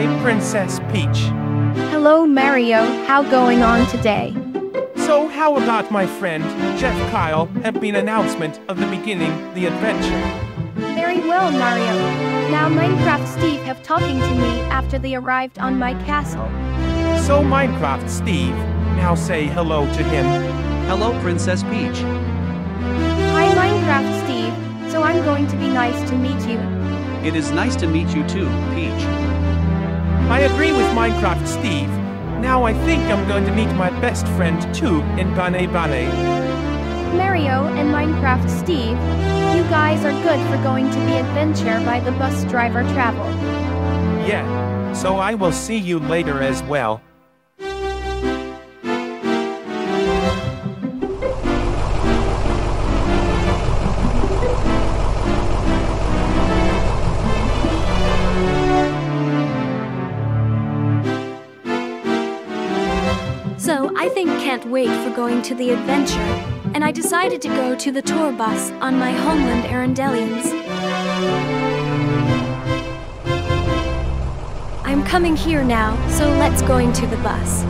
Hi, Princess Peach. Hello Mario, how going on today? So how about my friend, Jeff Kyle, have been announcement of the beginning, the adventure? Very well Mario. Now Minecraft Steve have talking to me after they arrived on my castle. So Minecraft Steve, now say hello to him. Hello, Princess Peach. Hi Minecraft Steve, so I'm going to be nice to meet you. It is nice to meet you too, Peach. I agree with Minecraft Steve. Now I think I'm going to meet my best friend too in Bane Bane. Mario and Minecraft Steve, you guys are good for going to the adventure by the bus driver travel. Yeah, so I will see you later as well. Can't wait for going to the adventure, and I decided to go to the tour bus on my homeland Arendelians. I'm coming here now, so let's go into the bus.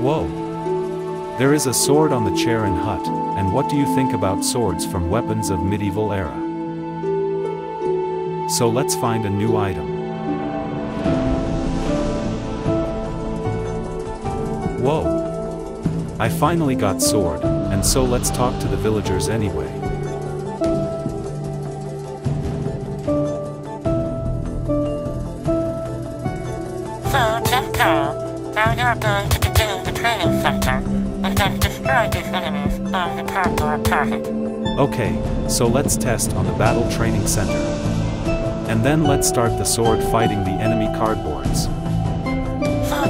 Whoa. There is a sword on the chair in hut, and what do you think about swords from weapons of medieval era? So let's find a new item. Whoa. I finally got sword, and so let's talk to the villagers anyway. Jeff Kyle, now you're Okay, so let's test on the battle training center. And then let's start the sword fighting the enemy cardboards.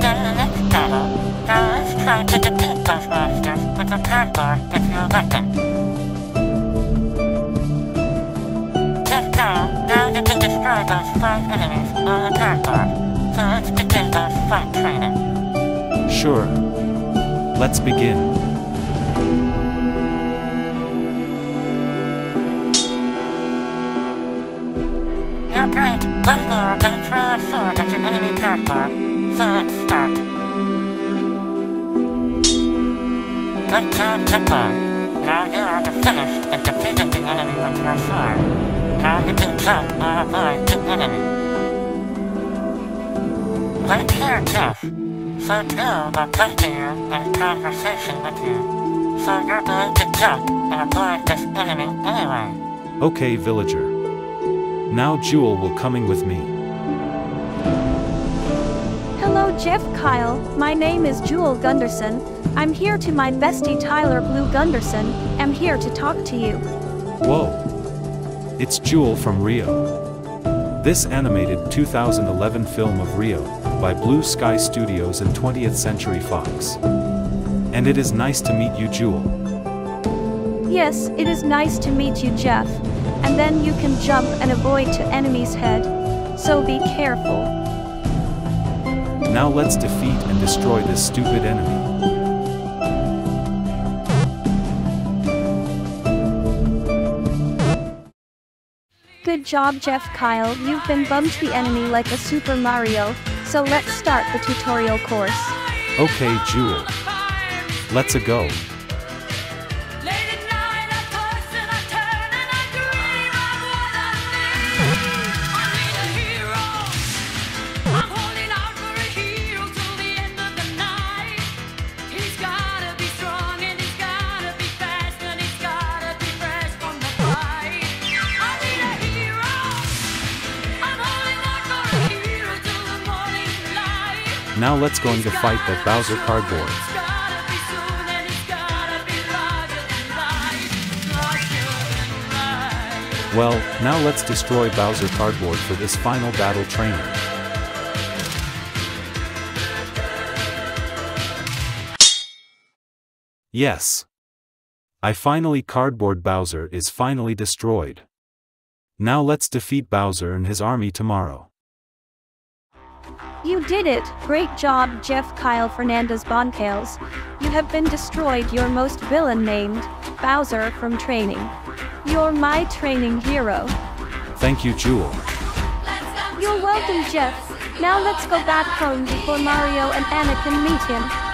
The next battle, now let's try to defeat those monsters with a cardboard weapon. Jeff Kyle, now you can destroy those five enemies on the cardboard. So let's begin those fight training. Sure. Let's begin. Great. At your enemy. So let's start. Good job. Now you are finish and the enemy with your sword. Now you can jump or avoid the enemy. Here, Jeff. So you in conversation with you. So you're going to jump and avoid this enemy anyway. Okay, villager. Now Jewel will coming with me. Hello Jeff Kyle, my name is Jewel Gunderson. I'm here to my bestie Tyler Blue Gunderson. I'm here to talk to you. Whoa. It's Jewel from Rio. This animated 2011 film of Rio, by Blue Sky Studios and 20th Century Fox. And it is nice to meet you Jewel. Yes, it is nice to meet you Jeff. And then you can jump and avoid to enemy's head. So be careful. Now let's defeat and destroy this stupid enemy. Good job Jeff Kyle, you've been bumped the enemy like a Super Mario. So let's start the tutorial course. Okay Jewel. Let's a go. Now let's going to fight that Bowser cardboard. Well, now let's destroy Bowser cardboard for this final battle training. Yes. I finally cardboard Bowser is finally destroyed. Now let's defeat Bowser and his army tomorrow. You did it! Great job, Jeff Kyle Fernandez Boncales. You have been destroyed your most villain named Bowser from training. You're my training hero. Thank you, Jewel. You're welcome, Jeff. Now let's go back home before Mario and Anna can meet him.